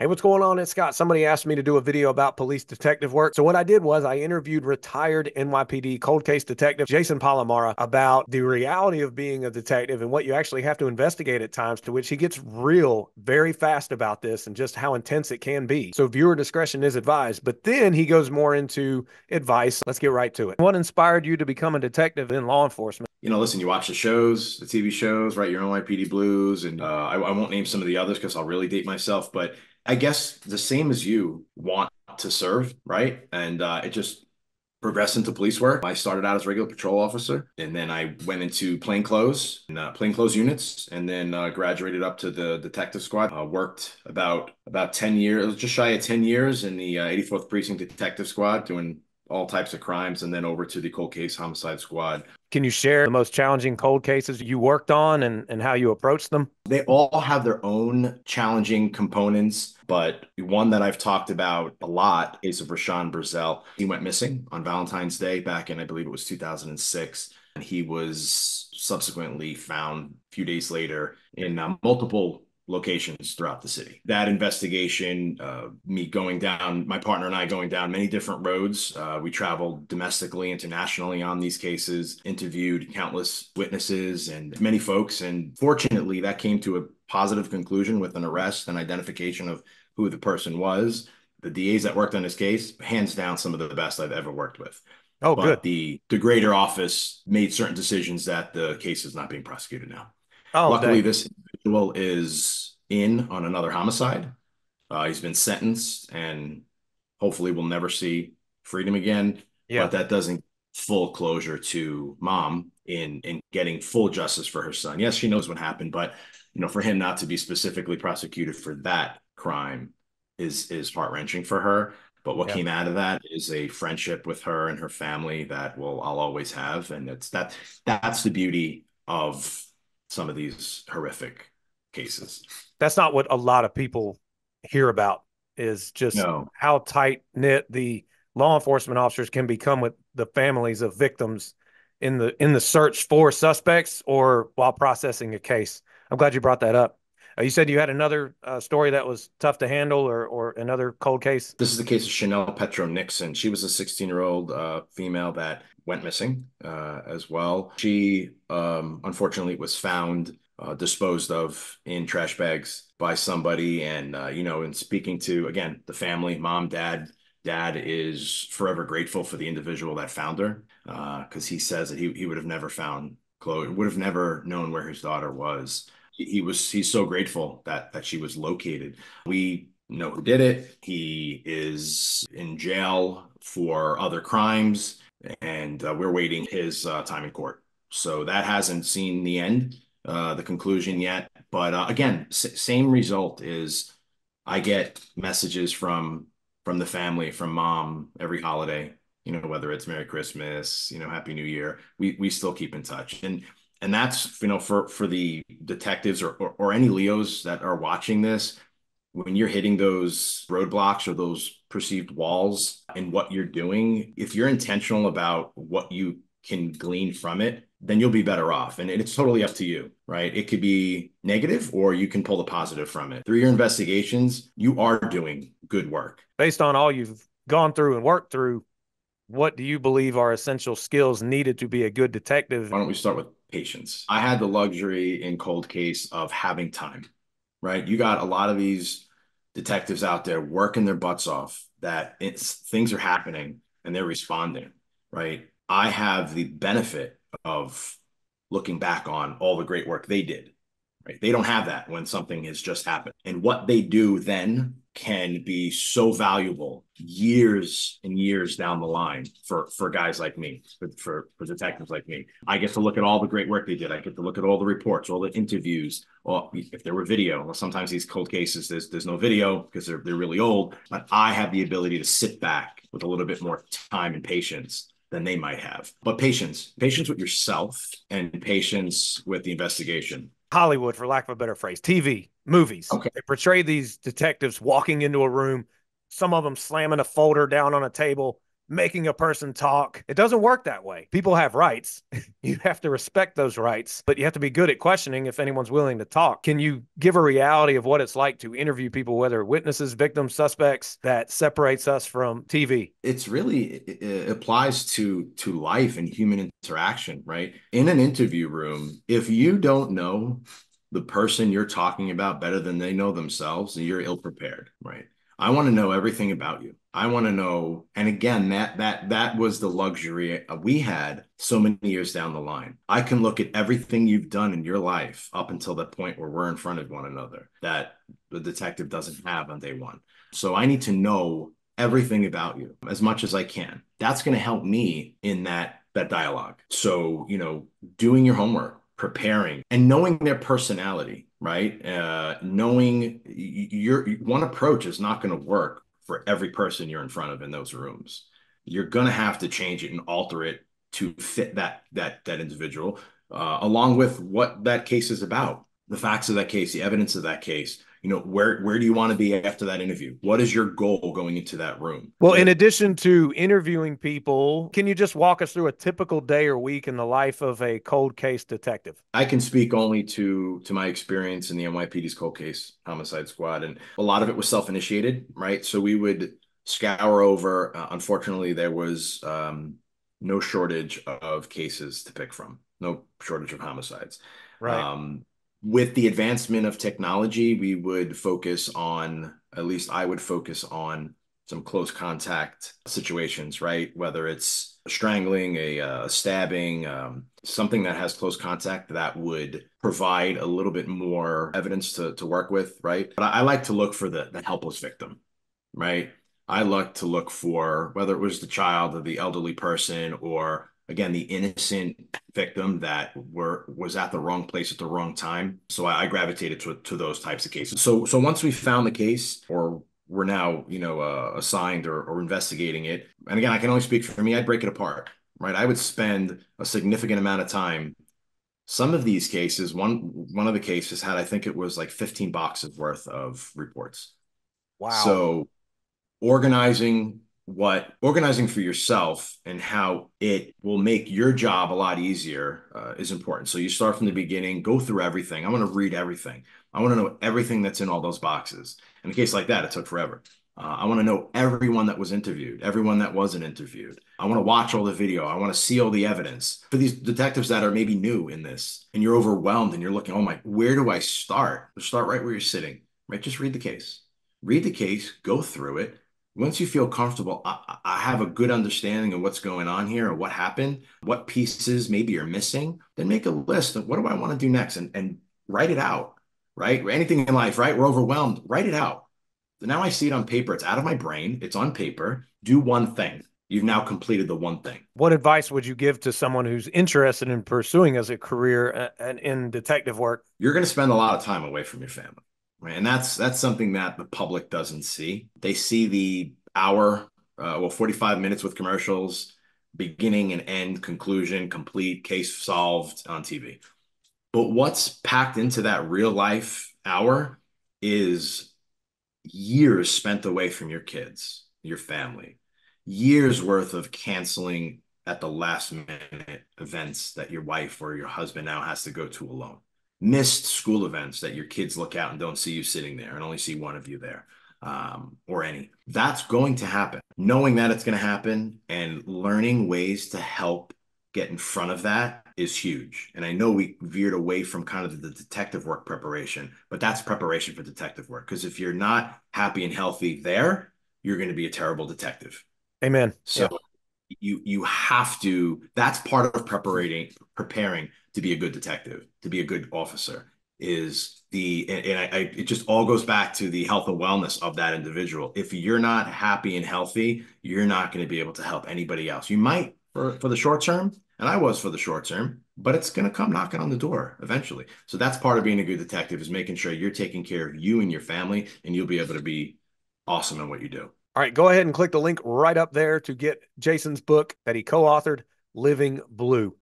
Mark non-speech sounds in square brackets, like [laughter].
Hey, what's going on? It's Scott. Somebody asked me to do a video about police detective work. So, what I did was I interviewed retired NYPD cold case detective Jason Palamara about the reality of being a detective and what you actually have to investigate at times, to which he gets real very fast about this and just how intense it can be. So, viewer discretion is advised. But then he goes more into advice. Let's get right to it. What inspired you to become a detective in law enforcement? you know, listen, you watch the shows, the TV shows, right? Your NYPD Blues, and uh, I, I, won't name some of the others because I'll really date myself. But I guess the same as you want to serve, right? And uh, it just progressed into police work. I started out as regular patrol officer, and then I went into plainclothes and uh, plainclothes units, and then uh, graduated up to the detective squad. Uh, worked about about ten years, just shy of ten years in the 84th uh, Precinct Detective Squad, doing all types of crimes, and then over to the cold case homicide squad. Can you share the most challenging cold cases you worked on and, and how you approached them? They all have their own challenging components, but one that I've talked about a lot is of Rashawn Brazell. He went missing on Valentine's Day back in, I believe it was 2006. And he was subsequently found a few days later in uh, multiple locations throughout the city. That investigation, uh, me going down, my partner and I going down many different roads. Uh, we traveled domestically, internationally on these cases, interviewed countless witnesses and many folks. And fortunately, that came to a positive conclusion with an arrest and identification of who the person was. The DAs that worked on this case, hands down, some of the best I've ever worked with. Oh, but good. The the greater office made certain decisions that the case is not being prosecuted now. Oh, luckily, dang. this individual is in on another homicide. Uh, he's been sentenced and hopefully will never see freedom again. Yeah. But that doesn't full closure to mom in in getting full justice for her son. Yes, she knows what happened, but you know, for him not to be specifically prosecuted for that crime is is heart wrenching for her. But what Yeah. came out of that is a friendship with her and her family that will I'll always have, and it's that that's the beauty of some of these horrific cases. That's not what a lot of people hear about is just No. how tight knit the law enforcement officers can become with the families of victims in the in the search for suspects or while processing a case. I'm glad you brought that up. Uh, you said you had another uh, story that was tough to handle or or another cold case. This is the case of Chanel Petro Nixon. She was a 16 year old uh, female that went missing uh, as well. She um, unfortunately was found uh, disposed of in trash bags by somebody. And, uh, you know, in speaking to, again, the family, mom, dad, dad is forever grateful for the individual that found her because he says that he, he would have never found Chloe, would have never known where his daughter was. He, he was, he's so grateful that, that she was located. We know who did it. He is in jail for other crimes and uh, we're waiting his uh, time in court. So that hasn't seen the end, uh, the conclusion yet. But uh, again, same result is I get messages from from the family, from mom every holiday. You know, whether it's Merry Christmas, you know, Happy New Year, we we still keep in touch, and and that's you know for for the detectives or or, or any Leos that are watching this when you're hitting those roadblocks or those perceived walls in what you're doing, if you're intentional about what you can glean from it, then you'll be better off. And it's totally up to you, right? It could be negative or you can pull the positive from it. Through your investigations, you are doing good work. Based on all you've gone through and worked through, what do you believe are essential skills needed to be a good detective? Why don't we start with patience? I had the luxury in cold case of having time, right? You got a lot of these detectives out there working their butts off that it's things are happening and they're responding, right? I have the benefit of looking back on all the great work they did, right? They don't have that when something has just happened. And what they do then can be so valuable years and years down the line for for guys like me for, for for detectives like me i get to look at all the great work they did i get to look at all the reports all the interviews or if there were video well sometimes these cold cases there's there's no video because they're they're really old but i have the ability to sit back with a little bit more time and patience than they might have but patience patience with yourself and patience with the investigation Hollywood, for lack of a better phrase, TV, movies. Okay. They portray these detectives walking into a room, some of them slamming a folder down on a table, making a person talk. It doesn't work that way. People have rights. [laughs] you have to respect those rights, but you have to be good at questioning if anyone's willing to talk. Can you give a reality of what it's like to interview people, whether witnesses, victims, suspects, that separates us from TV? It's really it applies to to life and human interaction, right? In an interview room, if you don't know the person you're talking about better than they know themselves, you're ill prepared, right? I want to know everything about you. I want to know, and again, that that that was the luxury we had so many years down the line. I can look at everything you've done in your life up until the point where we're in front of one another that the detective doesn't have on day one. So I need to know everything about you as much as I can. That's going to help me in that that dialogue. So, you know, doing your homework, preparing and knowing their personality, right? Uh, knowing your one approach is not going to work for every person you're in front of in those rooms. You're going to have to change it and alter it to fit that that that individual, uh, along with what that case is about, the facts of that case, the evidence of that case, you know where where do you want to be after that interview? What is your goal going into that room? Well in addition to interviewing people can you just walk us through a typical day or week in the life of a cold case detective? I can speak only to to my experience in the nypd's cold case homicide squad and a lot of it was self-initiated right? So we would scour over uh, unfortunately there was um, no shortage of cases to pick from no shortage of homicides. Right. Um, with the advancement of technology, we would focus on, at least I would focus on some close contact situations, right? Whether it's strangling, a, uh, stabbing, um, something that has close contact that would provide a little bit more evidence to, to work with, right? But I, I like to look for the, the helpless victim, right? I like to look for whether it was the child or the elderly person or again the innocent victim that were was at the wrong place at the wrong time. So i, I gravitated to, to those types of cases. So so once we found the case or we're now you know uh, assigned or, or investigating it and again i can only speak for me i'd break it apart right? I would spend a significant amount of time. Some of these cases one one of the cases had i think it was like 15 boxes worth of reports. Wow. So organizing what organizing for yourself and how it will make your job a lot easier uh, is important. So you start from the beginning, go through everything. I want to read everything. I want to know everything that's in all those boxes. In a case like that, it took forever. Uh, I want to know everyone that was interviewed, everyone that wasn't interviewed. I want to watch all the video. I want to see all the evidence. For these detectives that are maybe new in this and you're overwhelmed and you're looking, oh my, where do I start? Start right where you're sitting, right? Just read the case. Read the case, go through it, once you feel comfortable, I, I, have a good understanding of what's going on here or what happened, what pieces maybe you're missing, then make a list of what do I want to do next and, and write it out, right? Anything in life, right? We're overwhelmed, write it out. So now I see it on paper. It's out of my brain. It's on paper. Do one thing. You've now completed the one thing. What advice would you give to someone who's interested in pursuing as a career uh, and in detective work? You're going to spend a lot of time away from your family right? And that's that's something that the public doesn't see. They see the hour, uh, well, 45 minutes with commercials, beginning and end, conclusion, complete, case solved on TV. But what's packed into that real life hour is years spent away from your kids, your family, years worth of canceling at the last minute events that your wife or your husband now has to go to alone missed school events that your kids look out and don't see you sitting there and only see one of you there um, or any. That's going to happen. Knowing that it's going to happen and learning ways to help get in front of that is huge. And I know we veered away from kind of the detective work preparation, but that's preparation for detective work. Because if you're not happy and healthy there, you're going to be a terrible detective. Amen. So yeah. you you have to. That's part of preparing preparing to be a good detective, to be a good officer is the and, and I, I, it just all goes back to the health and wellness of that individual. If you're not happy and healthy, you're not going to be able to help anybody else. You might for for the short term, and I was for the short term, but it's going to come knocking on the door eventually. So that's part of being a good detective is making sure you're taking care of you and your family, and you'll be able to be awesome in what you do. All right, go ahead and click the link right up there to get Jason's book that he co-authored, Living Blue.